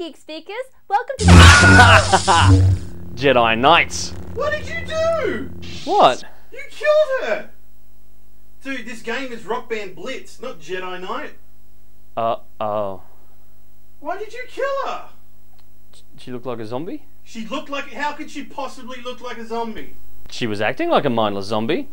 geek speakers. Welcome to Jedi Knights. What did you do? What? You killed her! Dude, this game is Rock Band Blitz, not Jedi Knight. Uh oh. Why did you kill her? She looked like a zombie? She looked like. How could she possibly look like a zombie? She was acting like a mindless zombie.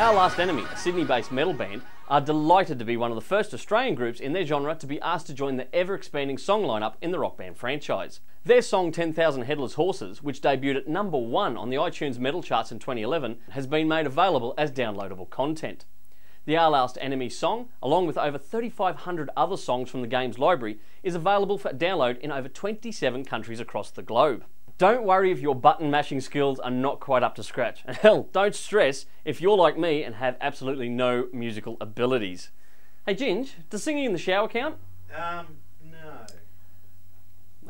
Our Last Enemy, a Sydney based metal band, are delighted to be one of the first Australian groups in their genre to be asked to join the ever expanding song lineup in the rock band franchise. Their song 10,000 Headless Horses, which debuted at number one on the iTunes metal charts in 2011, has been made available as downloadable content. The Our Last Enemy song, along with over 3,500 other songs from the game's library, is available for download in over 27 countries across the globe. Don't worry if your button mashing skills are not quite up to scratch. And hell, don't stress if you're like me and have absolutely no musical abilities. Hey Ginge, does singing in the shower count? Um, no.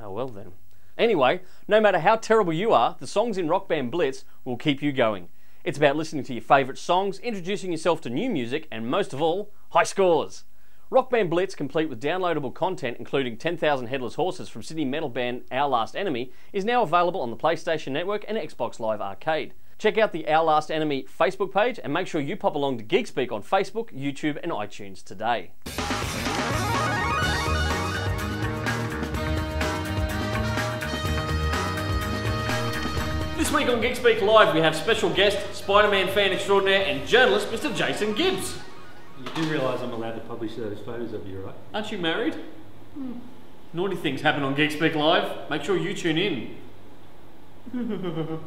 Oh well then. Anyway, no matter how terrible you are, the songs in Rock Band Blitz will keep you going. It's about listening to your favourite songs, introducing yourself to new music, and most of all, high scores. Rock Band Blitz, complete with downloadable content including 10,000 Headless Horses from Sydney metal band Our Last Enemy, is now available on the PlayStation Network and Xbox Live Arcade. Check out the Our Last Enemy Facebook page and make sure you pop along to Geekspeak on Facebook, YouTube, and iTunes today. This week on Geekspeak Live, we have special guest, Spider Man fan extraordinaire, and journalist Mr. Jason Gibbs. You do realise I'm allowed to publish those photos of you, right? Aren't you married? Hmm. Naughty things happen on Geekspeak Live. Make sure you tune in.